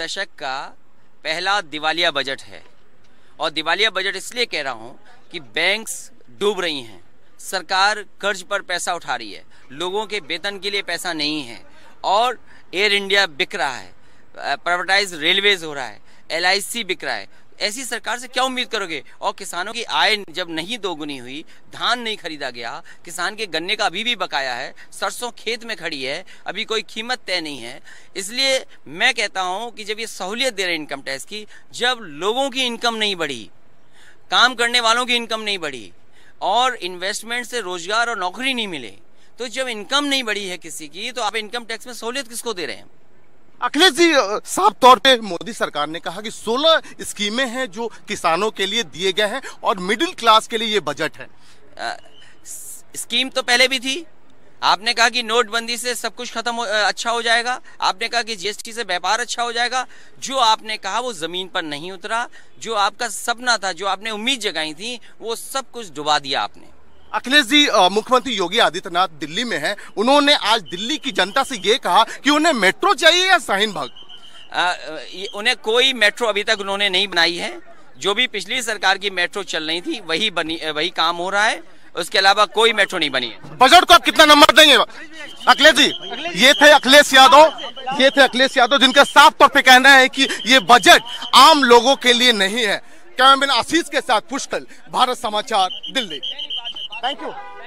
दशक का पहला दिवालिया बजट है। और दिवालिया बजट इसलिए कह रहा हूँ कि बैंक्स डूब रही हैं। सरकार कर्ज पर पैसा उठा रही है। लोगों के वेतन के लिए पैसा नहीं है। और एयर इंडिया बिक रहा है। प्राइवेटाइज रेलवेज हो रहा है। एलआईसी बिक रहा है। ऐसी सरकार से क्या उम्मीद करोगे? और किसानों की आय जब नहीं दोगुनी हुई, धान नहीं खरीदा गया, किसान के गन्ने का अभी भी बकाया है, सरसों खेत में खड़ी है, अभी कोई कीमत तय नहीं है। इसलिए मैं कहता हूँ कि जब ये सहूलियत दे रहे इनकम टैक्स की, जब लोगों की इनकम नहीं बढ़ी, काम करने वालों की इनकम नहीं बढ़ी, और इन्वेस्टमेंट से रोज़गार और नौकरी नहीं मिले तो जब इनकम नहीं बढ़ी है किसी की तो आप इनकम टैक्स में सहूलियत किसको दे रहे हैं? अखिलेश जी साफ़ तौर पे मोदी सरकार ने कहा कि 16 स्कीमें हैं जो किसानों के लिए दिए गए हैं और मिडिल क्लास के लिए ये बजट है। आ, स्कीम तो पहले भी थी। आपने कहा कि नोटबंदी से सब कुछ खत्म हो, अच्छा हो जाएगा। आपने कहा कि जीएसटी से व्यापार अच्छा हो जाएगा। जो आपने कहा वो ज़मीन पर नहीं उतरा। जो आपका सपना था जो आपने उम्मीद जगाई थी वो सब कुछ डुबा दिया आपने। अखिलेश जी मुख्यमंत्री योगी आदित्यनाथ दिल्ली में हैं। उन्होंने आज दिल्ली की जनता से ये कहा कि उन्हें मेट्रो चाहिए या शाहीन बाग? उन्हें कोई मेट्रो अभी तक उन्होंने नहीं बनाई है। जो भी पिछली सरकार की मेट्रो चल रही थी वही बनी वही काम हो रहा है। उसके अलावा कोई मेट्रो नहीं बनी है। बजट को आप कितना नंबर देंगे? अखिलेश जी ये थे अखिलेश यादव ये थे अखिलेश यादव जिनका साफ़ तौर पे कहना है कि ये बजट आम लोगों के लिए नहीं है। कैमरामैन आशीष के साथ पुष्कल भारत समाचार दिल्ली। Thank you.